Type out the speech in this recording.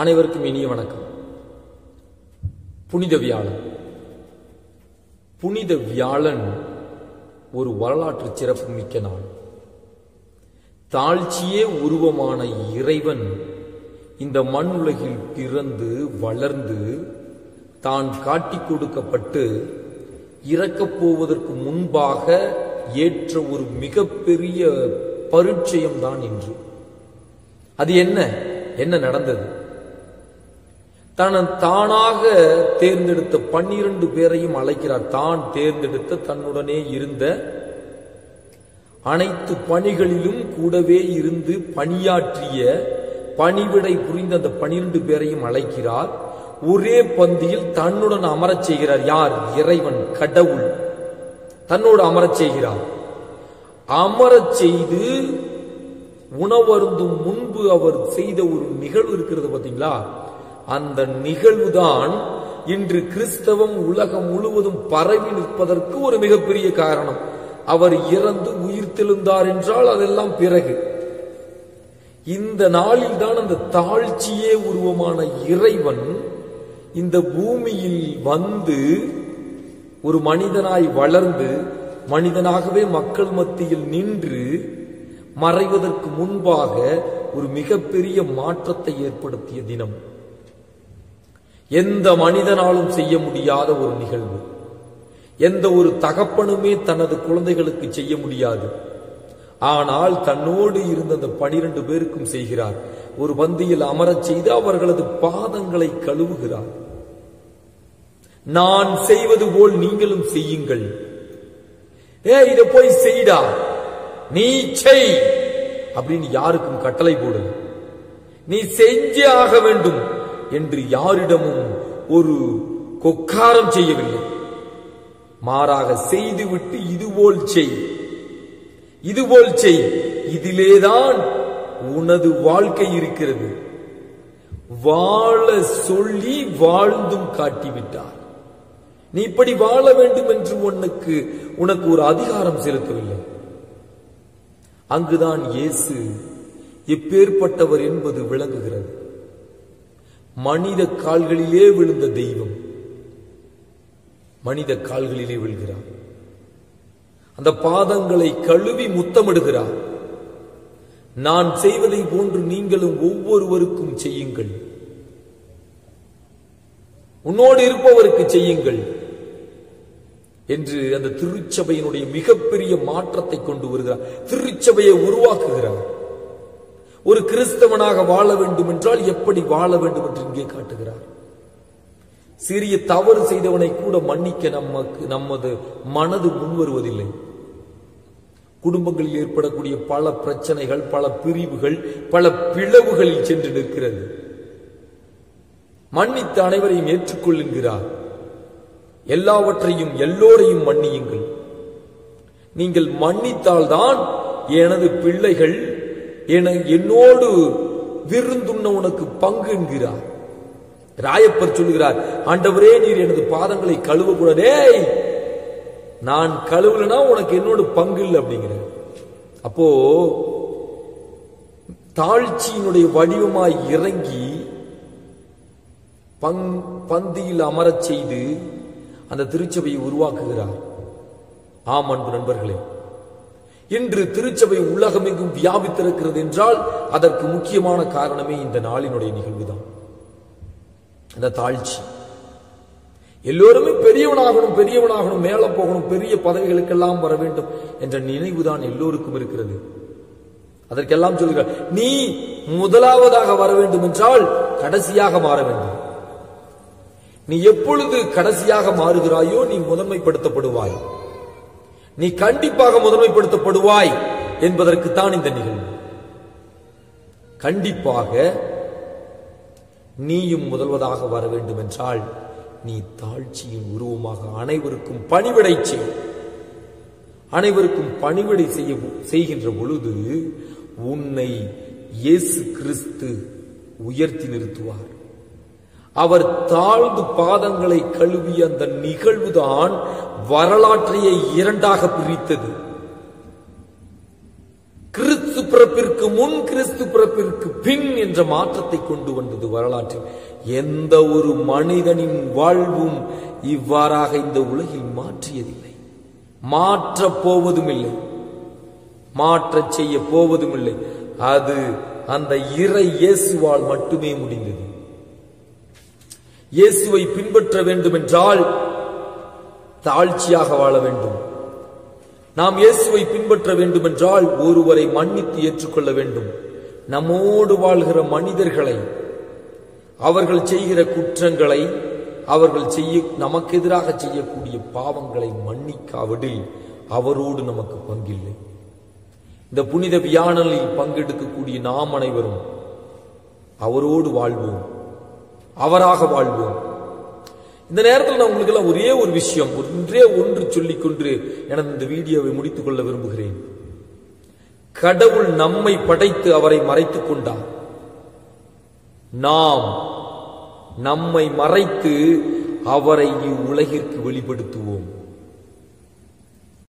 அனைவருக்கும் இனிய வணக்கம். புனித வியாழன் புனித வியாழன் ஒரு வரலாற்று சிறப்பு மிக்க நாள். தாழ்ச்சியே உருவமான இறைவன் இந்த மண் உலகில் பிறந்து வளர்ந்து தான் காட்டிக் கொடுக்கப்பட்டு இறக்கப் போவதற்கு முன்பாக ஏற்ற ஒரு மிகப்பெரிய பரிச்சயம் தான் இன்று. அது என்ன? என்ன நடந்தது? தன் தானாக தேர்ந்தெடுத்த பன்னிரண்டு பேரையும் அழைக்கிறார். தான் தேர்ந்தெடுத்த தன்னுடனே இருந்த அனைத்து பணிகளிலும் கூடவே இருந்து பணியாற்றிய பணிவிடை புரிந்த அந்த பனிரெண்டு பேரையும் அழைக்கிறார். ஒரே பந்தியில் தன்னுடன் அமரச் செய்கிறார். யார்? இறைவன் கடவுள். தன்னோடு அமரச் செய்கிறார். அமரச் செய்து உணவருந்தும் முன்பு அவர் செய்த ஒரு நிகழ்வு இருக்கிறது பார்த்தீங்களா? அந்த நிகழ்வுதான் இன்று கிறிஸ்தவம் உலகம் முழுவதும் பரவி நிற்பதற்கு ஒரு மிகப்பெரிய காரணம். அவர் இறந்து உயிர் தெழுந்தார் என்றால் அதெல்லாம் பிறகு. இந்த நாளில் தான் அந்த தாழ்ச்சியே உருவமான இறைவன் இந்த பூமியில் வந்து ஒரு மனிதனாய் வளர்ந்து மனிதனாகவே மக்கள் மத்தியில் நின்று மறைவதற்கு முன்பாக ஒரு மிகப்பெரிய மாற்றத்தை ஏற்படுத்திய தினம். எந்த மனிதனாலும் செய்ய முடியாத ஒரு நிகழ்வு. எந்த ஒரு தகப்பனுமே தனது குழந்தைகளுக்கு செய்ய முடியாது. ஆனால் தன்னோடு இருந்த அந்த பனிரெண்டு பேருக்கும் செய்கிறார். ஒரு பந்தியில் அமரச் செய்து அவர்களது பாதங்களை கழுவுகிறார். நான் செய்வது போல் நீங்களும் செய்யுங்கள். ஏ இதை போய் செய்டா. நீ செய். அப்படின்னு யாருக்கும் கட்டளை போடல. நீ செஞ்சே ஆக வேண்டும். என்று யாரிடமும் ஒரு கொக்காரம் செய்யவில்லை. மாறாக செய்துவிட்டு இதுபோல் செய். இதுபோல் செய். இதிலேதான் உனது வாழ்க்கை இருக்கிறது. வாழ சொல்லி வாழ்ந்தும் காட்டிவிட்டார் நீ இப்படி வாழ வேண்டும் என்று உனக்கு உனக்கு ஒரு அதிகாரம் செலுத்தவில்லை. அங்குதான் இயேசு எப்பேற்பட்டவர் என்பது விளங்குகிறது. மனித கால்களிலே விழுந்த தெய்வம். மனித கால்களிலே விழுகிறார் அந்த பாதங்களை கழுவி முத்தமிடுகிறார் நான் செய்வதை போன்று நீங்களும் ஒவ்வொருவருக்கும் செய்யுங்கள். உன்னோடு இருப்பவருக்கு செய்யுங்கள் என்று அந்த திருச்சபையினுடைய மிகப்பெரிய மாற்றத்தை கொண்டு வருகிறார் திருச்சபையை உருவாக்குகிறார் ஒரு கிறிஸ்தவனாக வாழ வேண்டும் என்றால் எப்படி வாழ வேண்டும் என்று இங்கே காட்டுகிறார். சிறிய தவறு செய்தவனை கூட மன்னிக்க நமக்கு நமது மனது முன்வருவதில்லை. குடும்பங்களில் ஏற்படக்கூடிய பல பிரச்சனைகள் பல பிரிவுகள் பல பிளவுகளில் சென்று நிற்கிறது. மன்னித்த அனைவரையும் ஏற்றுக்கொள்ளுகிறார் எல்லாவற்றையும் எல்லோரையும் மன்னியுங்கள். நீங்கள் மன்னித்தால்தான் எனது பிள்ளைகள் என என்னோடு விருந்துண்ண உனக்கு பங்கு என்கிறார். ராயப்பர் சொல்லுகிறார் ஆண்டவரே நீர் எனது பாதங்களை கழுவ கூடாதே நான் கழுவலனா உனக்கு என்னோட பங்கு இல்லை அப்படிங்கிற அப்போ தாழ்ச்சியினுடைய வடிவமாய் இறங்கி பங் பந்தியில் அமரச் செய்து அந்த திருச்சபையை உருவாக்குகிறார். ஆம் அன்பு நண்பர்களே இன்று திருச்சபை உலகமெங்கும் வியாபித்திருக்கிறது என்றால் அதற்கு முக்கியமான காரணமே இந்த நாளினுடைய நிகழ்வுதான். அந்த தாழ்ச்சி. எல்லோருமே பெரியவனாகணும் பெரியவனாகணும் மேல போகணும் பெரிய பதவிகளுக்கெல்லாம் வர வேண்டும் என்ற நினைவுதான் எல்லோருக்கும் இருக்கிறது. அதற்கெல்லாம் சொல்கிறார் நீ முதலாவதாக வர வேண்டும் என்றால் கடைசியாக மாற வேண்டும். நீ எப்பொழுது கடைசியாக மாறுகிறாயோ நீ முதன்மைப்படுத்தப்படுவாய். நீ கண்டிப்பாக முதன்மைப்படுத்தப்படுவாய் என்பதற்குத்தான் இந்த நிகழ்வு. கண்டிப்பாக நீயும் முதல்வதாக வர வேண்டும் என்றால் நீ தாழ்ச்சியின் உருவமாக அனைவருக்கும் பணிவிடை செய். அனைவருக்கும் பணிவிடை செய்ய செய்கின்ற பொழுது உன்னை இயேசு கிறிஸ்து உயர்த்தி நிறுத்துவார். அவர் தாழ்ந்து பாதங்களை கழுவிய அந்த நிகழ்வுதான் வரலாற்றையே இரண்டாக பிரித்தது. கிறிஸ்து பிறப்பிற்கு முன் கிறிஸ்து பிறப்பிற்கு பின் என்ற மாற்றத்தை கொண்டு வந்தது வரலாற்றில். எந்த ஒரு மனிதனின் வாழ்வும் இவ்வாறாக இந்த உலகில் மாற்றியதில்லை. மாற்றப் போவதும் இல்லை மாற்றச் செய்ய போவதும் இல்லை அது அந்த இறை இயேசுவால் மட்டுமே முடிந்தது. இயேசுவை பின்பற்ற வேண்டும் என்றால் தாழ்ச்சியாக வாழ வேண்டும். நாம் இயேசுவை பின்பற்ற வேண்டும் என்றால் ஒருவரை மன்னித்து ஏற்றுக்கொள்ள வேண்டும். நம்மோடு வாழ்கிற மனிதர்களை அவர்கள் செய்கிற குற்றங்களை அவர்கள் செய்ய நமக்கு எதிராக செய்யக்கூடிய பாவங்களை மன்னிக்காவிடில் அவரோடு நமக்கு பங்கில்லை. இந்த புனித வியானலில் பங்கெடுக்கக்கூடிய நாம் அனைவரும் அவரோடு வாழ்வோம். அவராக வாழ்வோம். இந்த நேரத்தில் நான் உங்களுக்கு எல்லாம் ஒரே ஒரு விஷயம் ஒன்றே ஒன்று சொல்லிக்கொண்டு எனது இந்த வீடியோவை முடித்துக் கொள்ள விரும்புகிறேன். கடவுள் நம்மை படைத்து அவரை மறைத்துக் கொண்டார். நாம் நம்மை மறைத்து அவரை இவ்வுலகிற்கு வெளிப்படுத்துவோம்.